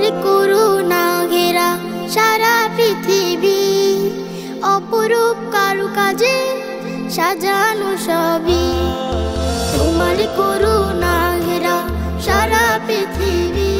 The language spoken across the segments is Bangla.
তোমার করুণা ঘেরা সারা পৃথিবী। অপরূপ কারু কাজে সাজানো সবই। তোমার করুণা ঘেরা সারা পৃথিবী।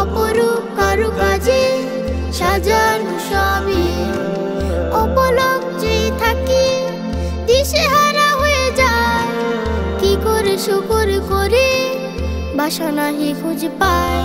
অপরূপ কারু কাজে সাজানো সবই। থাকি, দিশেহারা হয়ে যায় কি করে শুকুর করে বাসনাহি খুঁজে পায়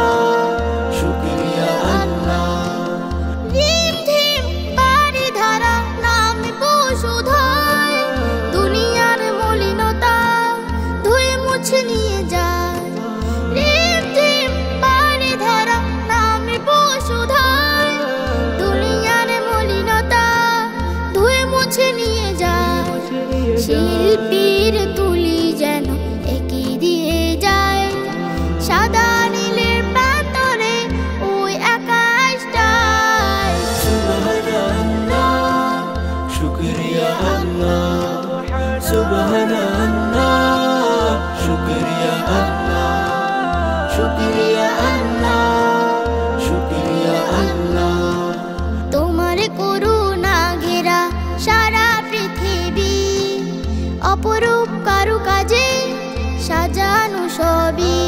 শিল্পীর তুলি যেন একই দিয়ে যায়। সাদা নীলের ওই আকাশটায় শুকরিয়া শুকরিয়া সবই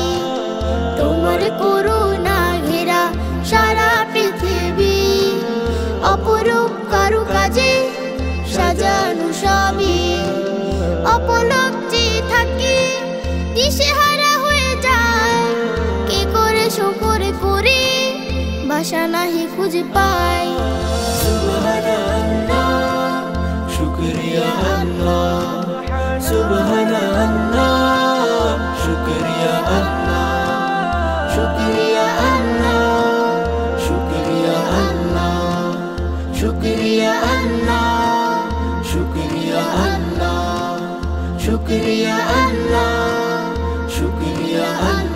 তোমার করুণা ঘেরা সারা পৃথিবী। অপরূপ কারু কাজে সাজানো সবই। অপলক যে থাকে, দিশেহারা হয়ে যায়। কে করে শকর করে, বাসা নাহি খুঁজে পায়। সুবহানাল্লাহ শুকরিয়া আল্লাহ শুকরিয়া আল্লাহ শুকরিয়া আল্লাহ শুকরিয়া আল্লাহ শুকরিয়া আল্লাহ শুকরিয়া আল্লাহ শুকরিয়া আল্লাহ